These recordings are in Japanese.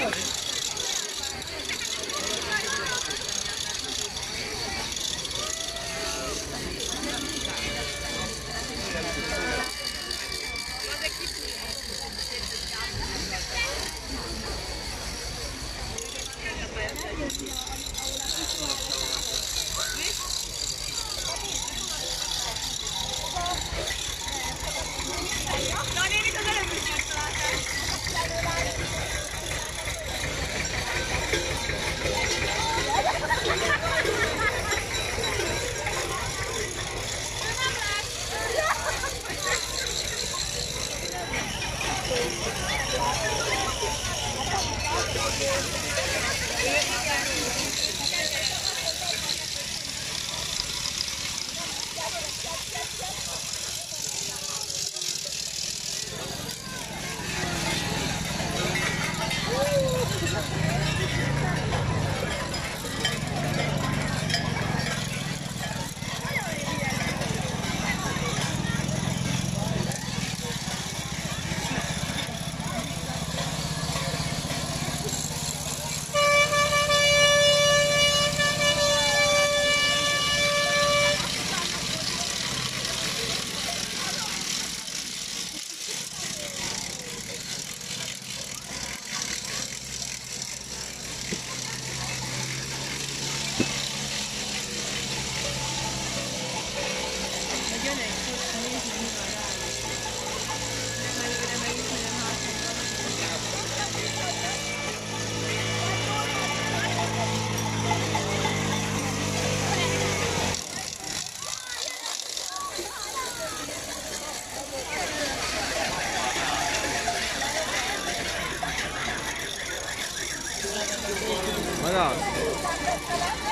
ま Stop.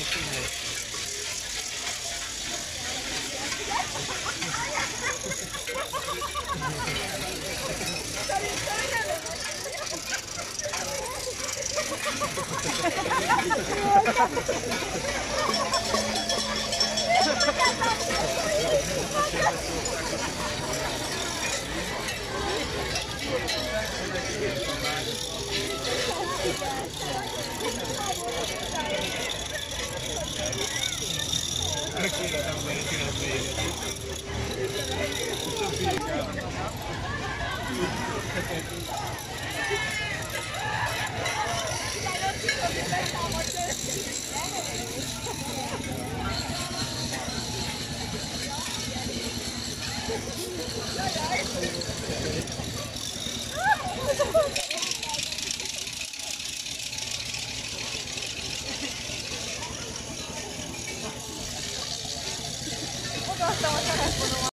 ハハハハ面白い子供。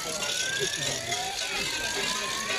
Thank you.